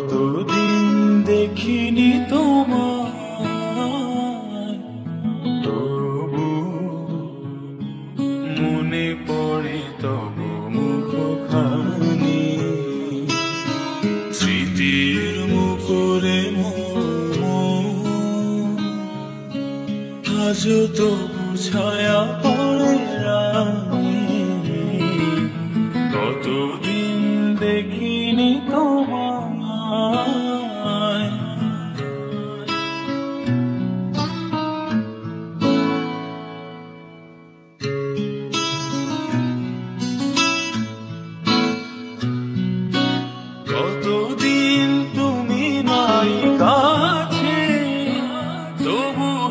কতদিন দেখিনি তোমায়? তবু মনে পড়ে তব মুখখানি। স্মৃতির মুখরে আজ তবু ছায়া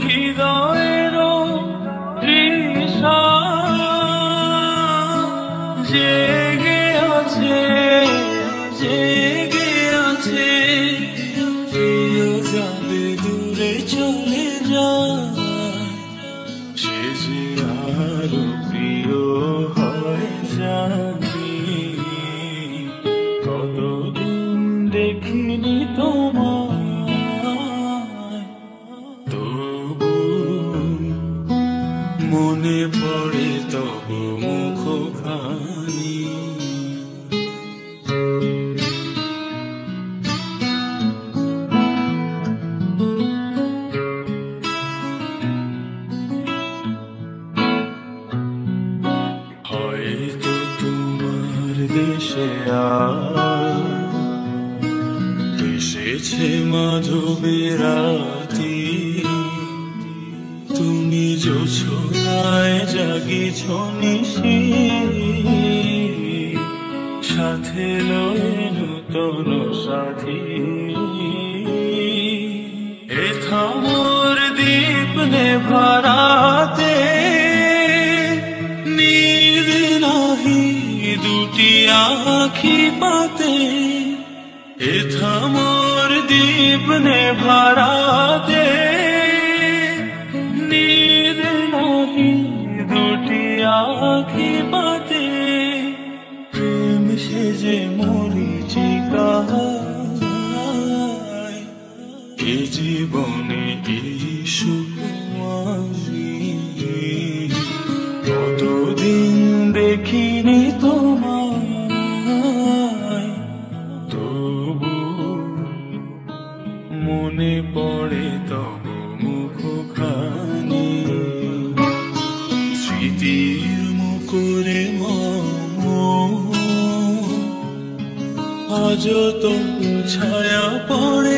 হৃদয়ের জেগে আছে জেগে আছে। মনে পড়ে তবু মুখখানি। হয়তো তোমার দেশে এসেছে মাধবেরাতি তুমি জোছনায় জাগিছ নিশি। সাথে লয়ে নূতন সাথী। এ থামর দীপ নেভারাতে নীল নাহি দুটি আখি পাতে। এ থামর দীপ নেভারাতে নীল দুটি আখি পাতে প্রেম সেজে মরিচিকা এ জীবনে এই আমি কতদিন দেখিনি তোমায়। তবু মনে পড়ে তব মুখখানি। স্মৃতির মুকুরে আজ তো ছায়া পড়ে